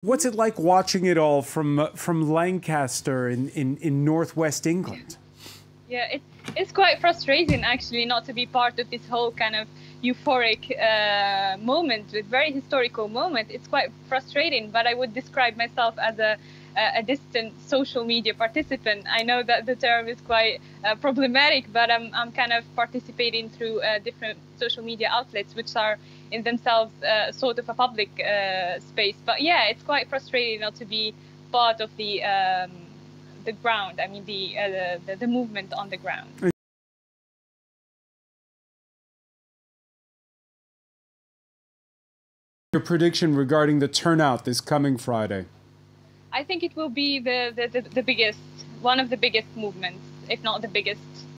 What's it like watching it all from uh, from Lancaster in, in, in northwest England? Yeah, it's it's quite frustrating actually not to be part of this whole kind of euphoric uh, moment, with very historical moment. It's quite frustrating, but I would describe myself as a a distant social media participant. I know that the term is quite uh, problematic, but I'm, I'm kind of participating through uh, different social media outlets, which are in themselves uh, sort of a public uh, space. But yeah, it's quite frustrating not to be part of the um, the ground. I mean, the, uh, the the movement on the ground. Your prediction regarding the turnout this coming Friday? I think it will be the, the, the, the biggest, one of the biggest movements, if not the biggest